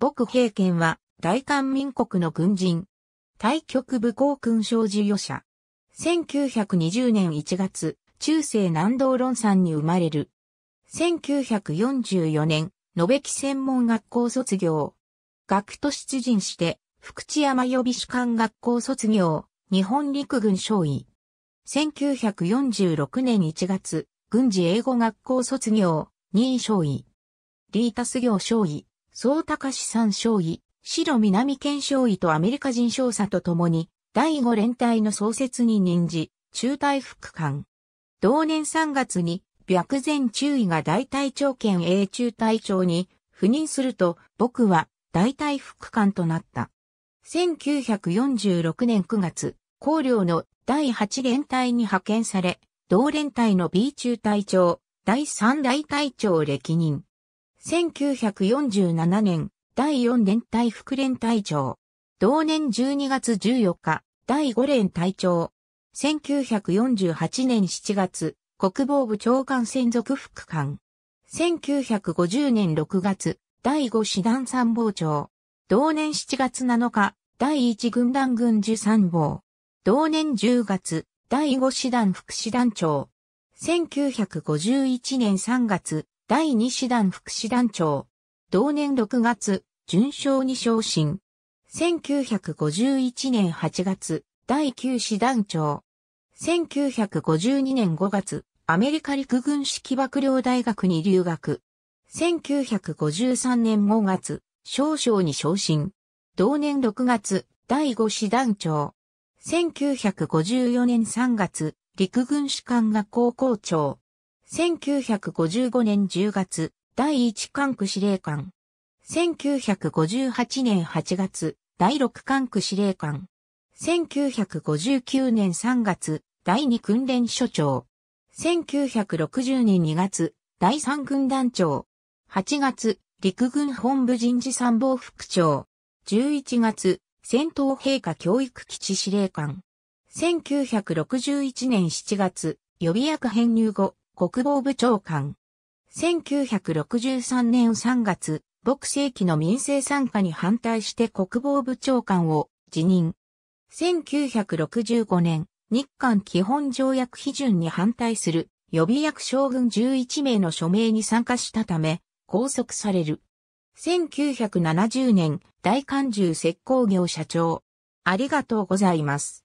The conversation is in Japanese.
僕平健は大韓民国の軍人。対局部航勲章授与者。1920年1月、中世南道論山に生まれる。1944年、延べ木専門学校卒業。学徒出陣して、福知山予備士官学校卒業、日本陸軍少尉。1946年1月、軍事英語学校卒業、2位少尉。リータス業少尉、総高志山少尉、白南県少尉とアメリカ人少佐と共に、第5連隊の創設に任じ、中隊副官。同年3月に、白前中尉が大隊長兼英中隊長に赴任すると、僕は大隊副官となった。1946年9月、高陵の第8連隊に派遣され、同連隊の B 中隊長、第3大隊長を歴任。1947年、第4連隊副連隊長。同年12月14日、第5連隊長。1948年7月、国防部長官専属副官。1950年6月、第5師団参謀長。同年7月7日、第1軍団軍需参謀。同年10月、第5師団副師団長。1951年3月、第2師団副師団長。同年6月、準将に昇進。1951年8月、第9師団長。1952年5月、アメリカ陸軍式幕僚大学に留学。1953年5月、少将に昇進。同年6月、第5師団長。1954年3月、陸軍士官学校校長。1955年10月、第1管区司令官。1958年8月、第6管区司令官。1959年3月、第2訓練所長。1960年2月、第3軍団長。8月、陸軍本部人事参謀副長。11月、戦闘陛下教育基地司令官。1961年7月、予備役編入後、国防部長官。1963年3月、牧世紀の民政参加に反対して国防部長官を辞任。1965年、日韓基本条約批准に反対する予備役将軍11名の署名に参加したため、拘束される。1970年、大韓中石膏業社長。ありがとうございます。